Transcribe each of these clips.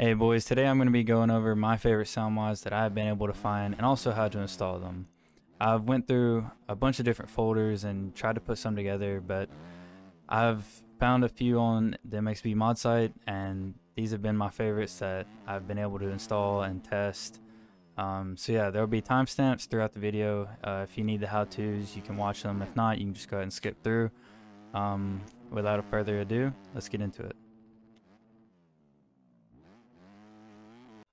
Hey boys, today I'm going to be going over my favorite sound mods that I've been able to find and also how to install them. I've went through a bunch of different folders and tried to put some together, but I've found a few on the MXB mod site and these have been my favorites that I've been able to install and test. Um, so yeah, there will be timestamps throughout the video. Uh, if you need the how-tos, you can watch them. If not, you can just go ahead and skip through. Um, without further ado, let's get into it.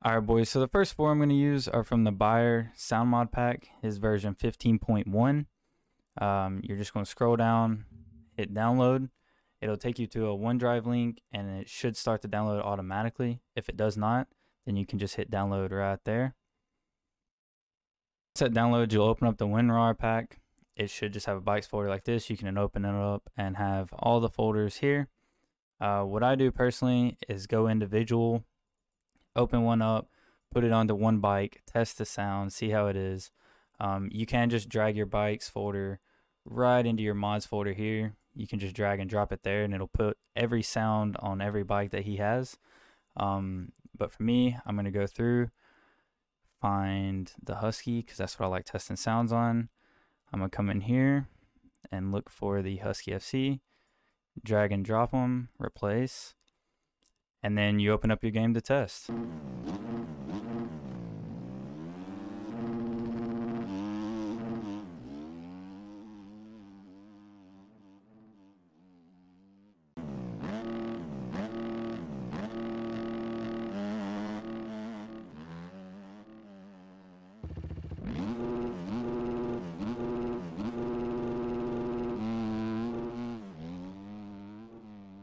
Alright boys, so the first four I'm going to use are from the Beyer Sound Mod Pack, his version 15.1. Um, you're just going to scroll down, hit download. It'll take you to a OneDrive link and it should start to download automatically. If it does not, then you can just hit download right there. Set download, you'll open up the WinRAR pack. It should just have a bikes folder like this. You can open it up and have all the folders here. Uh, what I do personally is go individual open one up, put it onto one bike, test the sound, see how it is. Um, you can just drag your bikes folder right into your mods folder here. You can just drag and drop it there and it'll put every sound on every bike that he has. Um, but for me, I'm going to go through, find the Husky because that's what I like testing sounds on. I'm going to come in here and look for the Husky FC, drag and drop them, replace and then you open up your game to test.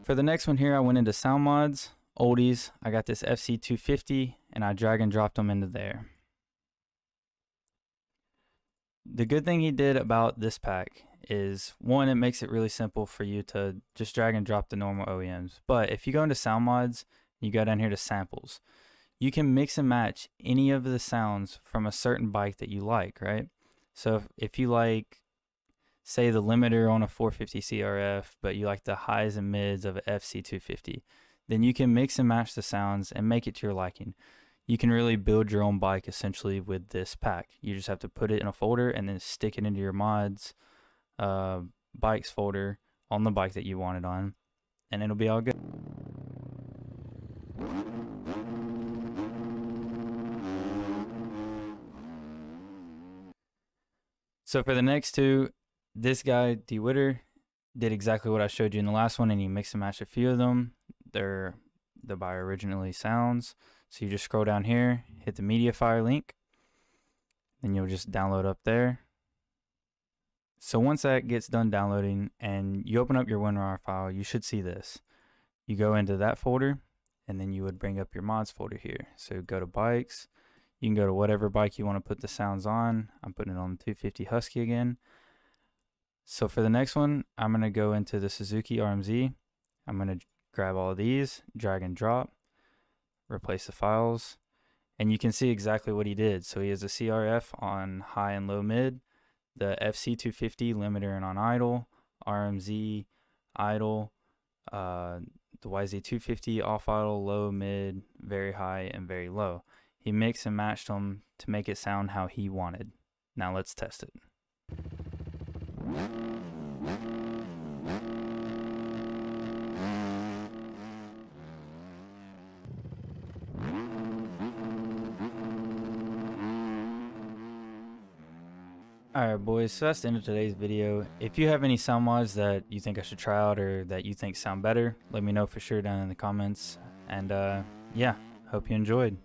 For the next one here, I went into sound mods oldies. I got this FC250 and I drag and dropped them into there. The good thing he did about this pack is one, it makes it really simple for you to just drag and drop the normal OEMs. But if you go into sound mods, you go down here to samples, you can mix and match any of the sounds from a certain bike that you like, right? So if, if you like, say the limiter on a 450 CRF, but you like the highs and mids of a FC250, then you can mix and match the sounds and make it to your liking. You can really build your own bike essentially with this pack. You just have to put it in a folder and then stick it into your mods uh, bikes folder on the bike that you want it on, and it'll be all good. So for the next two, this guy, DeWitter, did exactly what I showed you in the last one, and he mixed and matched a few of them they're the Beyer originally sounds. So you just scroll down here, hit the MediaFire link, and you'll just download up there. So once that gets done downloading and you open up your WinRAR file, you should see this. You go into that folder and then you would bring up your mods folder here. So go to bikes. You can go to whatever bike you want to put the sounds on. I'm putting it on the 250 Husky again. So for the next one, I'm going to go into the Suzuki RMZ. I'm going to grab all of these, drag and drop, replace the files, and you can see exactly what he did. So he has a CRF on high and low mid, the FC250 limiter and on idle, RMZ idle, uh, the YZ250 off idle, low, mid, very high, and very low. He mixed and matched them to make it sound how he wanted. Now let's test it. Alright boys, so that's the end of today's video. If you have any sound mods that you think I should try out or that you think sound better, let me know for sure down in the comments. And uh, yeah, hope you enjoyed.